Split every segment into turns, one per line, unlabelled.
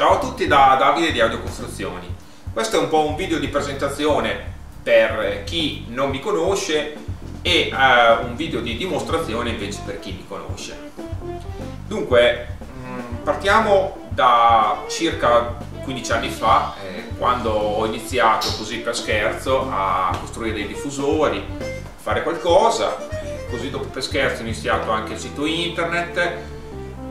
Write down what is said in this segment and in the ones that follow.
Ciao a tutti da Davide di Audio Costruzioni. Questo è un po' un video di presentazione per chi non mi conosce e uh, un video di dimostrazione invece per chi mi conosce. Dunque, mm, partiamo da circa 15 anni fa, eh, quando ho iniziato così per scherzo a costruire dei diffusori, fare qualcosa, così dopo per scherzo ho iniziato anche il sito internet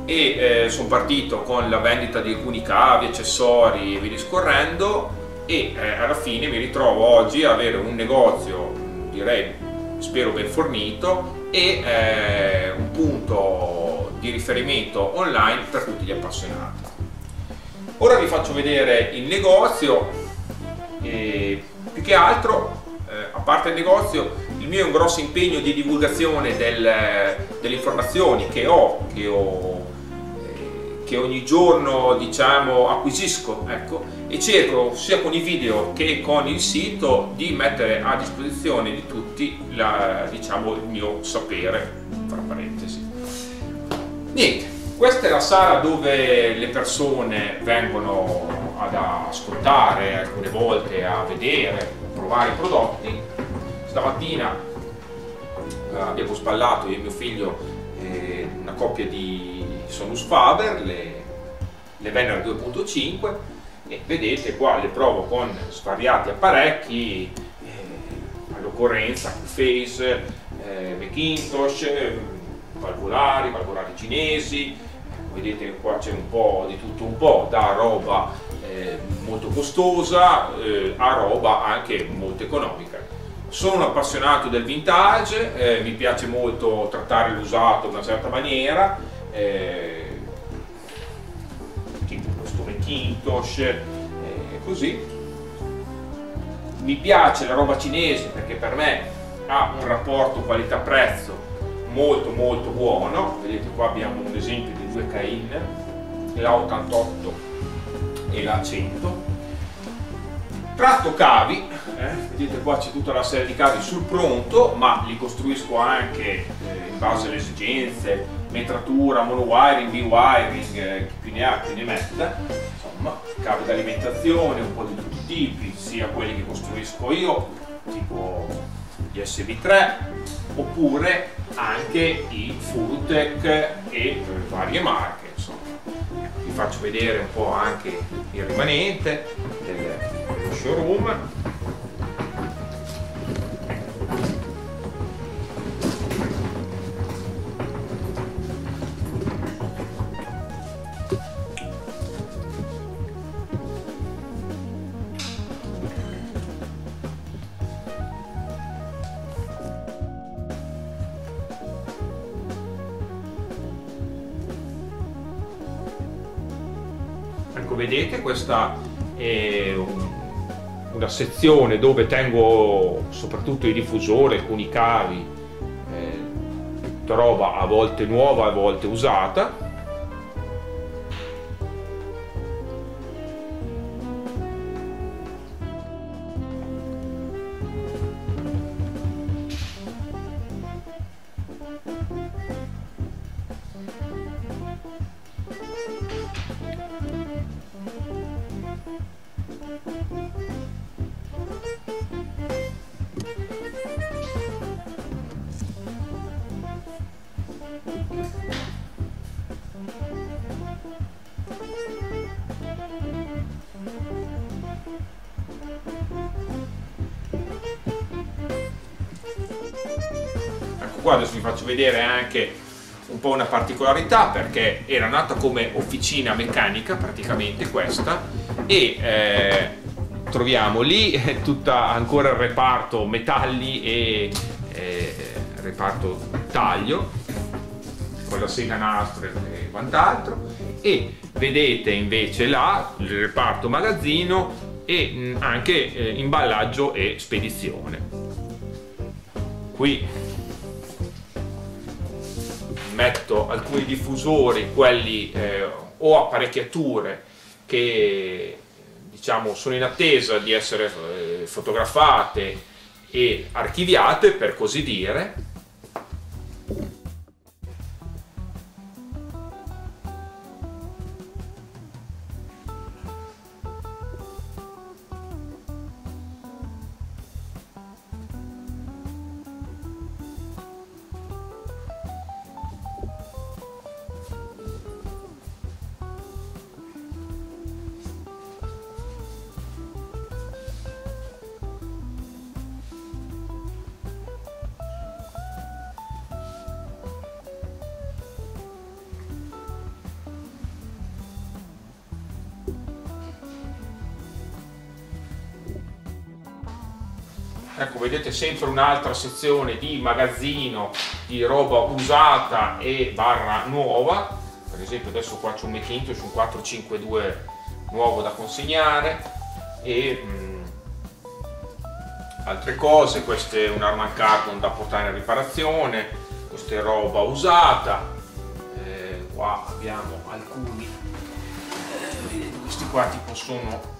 e eh, sono partito con la vendita di alcuni cavi, accessori e via discorrendo e eh, alla fine mi ritrovo oggi a avere un negozio, direi, spero ben fornito e eh, un punto di riferimento online per tutti gli appassionati. Ora vi faccio vedere il negozio e più che altro, eh, a parte il negozio, il mio è un grosso impegno di divulgazione del, delle informazioni che ho, che ho che ogni giorno diciamo acquisisco ecco, e cerco sia con i video che con il sito di mettere a disposizione di tutti la, diciamo, il mio sapere tra parentesi. Niente questa è la sala dove le persone vengono ad ascoltare alcune volte a vedere provare i prodotti. Stamattina eh, abbiamo spallato io e mio figlio eh, una coppia di Sonus Faber, le, le Venner 2.5 e vedete qua le provo con svariati apparecchi, eh, all'occorrenza Phase, eh, Macintosh, valvolari, valvolari cinesi, vedete qua c'è un po' di tutto un po', da roba eh, molto costosa eh, a roba anche molto economica. Sono un appassionato del vintage, eh, mi piace molto trattare l'usato in una certa maniera, eh, questo Macintosh, eh, così. Mi piace la roba cinese perché per me ha un rapporto qualità-prezzo molto molto buono, vedete qua abbiamo un esempio di due Cain, la 88 e la 100. Tratto cavi, eh, vedete qua c'è tutta la serie di cavi sul pronto, ma li costruisco anche eh, in base alle esigenze, metratura, monowiring, b-wiring, eh, chi più ne ha più ne metta, insomma, cavi d'alimentazione, un po' di tutti i tipi, sia quelli che costruisco io, tipo gli SB3, oppure anche i Fulltech e varie marche. Vi faccio vedere un po' anche il rimanente del, showroom. Vedete questa è una sezione dove tengo soprattutto i diffusori, alcuni cavi, eh, roba a volte nuova, a volte usata. Ecco qua adesso vi faccio vedere anche un po' una particolarità perché era nata come officina meccanica praticamente questa e eh, troviamo lì tutta ancora il reparto metalli e eh, reparto taglio con la sega nastro e quant'altro e vedete invece là il reparto magazzino e anche eh, imballaggio e spedizione. Qui metto alcuni diffusori quelli eh, o apparecchiature che diciamo sono in attesa di essere eh, fotografate e archiviate per così dire ecco vedete sempre un'altra sezione di magazzino di roba usata e barra nuova. Per esempio adesso qua c'è un Macintosh un 452 nuovo da consegnare. E mh, mm, altre cose questo è un Arman Carbon da portare in riparazione questa è roba usata. Eh, qua abbiamo alcuni. Eh, questi qua tipo sono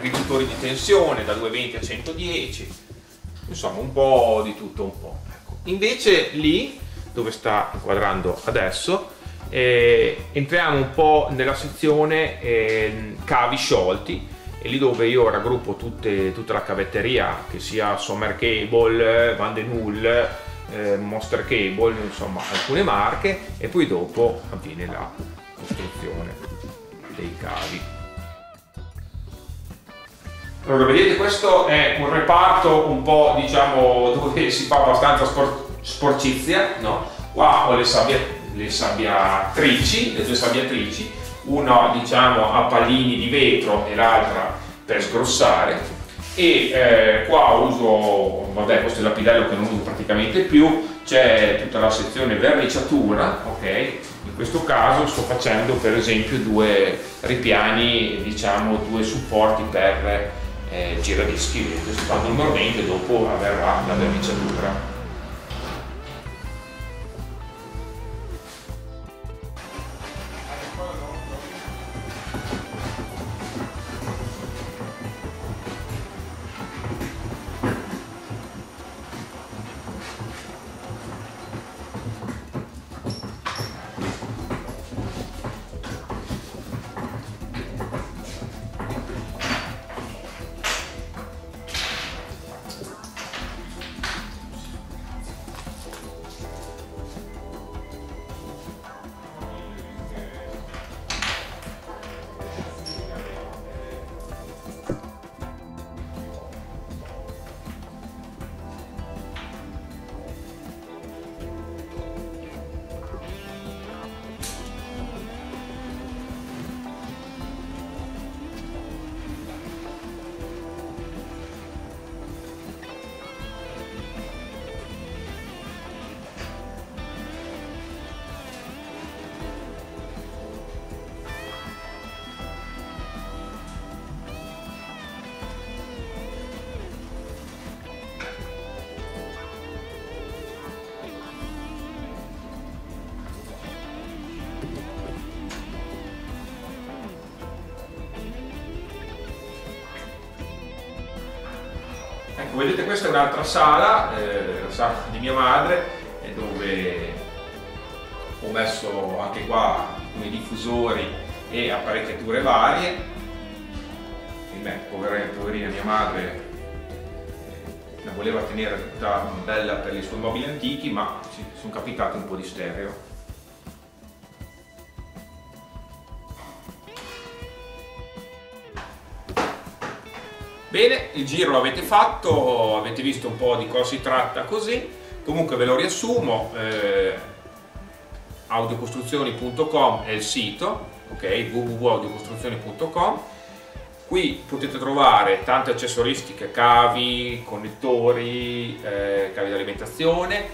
riduttori di tensione da 220 a 110 insomma un po' di tutto un po' ecco. invece lì dove sta inquadrando adesso eh, entriamo un po' nella sezione eh, cavi sciolti e lì dove io raggruppo tutte, tutta la cavetteria che sia Sommer Cable, Van den Hull, eh, Monster Cable, insomma alcune marche e poi dopo avviene la costruzione dei cavi. Allora vedete questo è un reparto un po' diciamo dove si fa abbastanza spor sporcizia, no? Qua ho le, sabbia, le sabbiatrici, le due sabbiatrici, una diciamo a pallini di vetro e l'altra per sgrossare e eh, qua uso, vabbè questo è il lapidello che non uso praticamente più, c'è tutta la sezione verniciatura, ok? In questo caso sto facendo per esempio due ripiani, diciamo due supporti per eh, giradischi, fa normalmente dopo avverrà la verniciatura. Ecco, vedete questa è un'altra sala, eh, la sala di mia madre, dove ho messo anche qua alcuni diffusori e apparecchiature varie. E beh, poverina, poverina mia madre eh, la voleva tenere tutta bella per i suoi mobili antichi, ma sono capitati un po' di stereo. Bene, il giro l'avete fatto, avete visto un po' di cosa si tratta così, comunque ve lo riassumo, eh, audiocostruzioni.com è il sito, ok, www.audiocostruzioni.com, qui potete trovare tante accessoristiche, cavi, connettori, eh, cavi di alimentazione,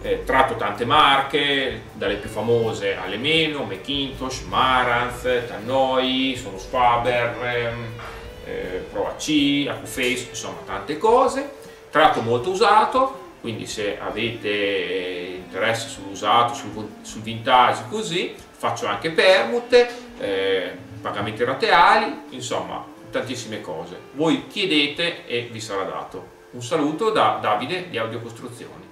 eh, tratto tante marche, dalle più famose alle meno, Macintosh, Marantz, Tannoi, sono Faber, ehm, eh, Pro AC, AcuFace, insomma tante cose, tratto molto usato, quindi se avete interesse sull'usato, sul, sul, vintage così, faccio anche permute, eh, pagamenti rateali, insomma tantissime cose. Voi chiedete e vi sarà dato. Un saluto da Davide di Audiocostruzioni.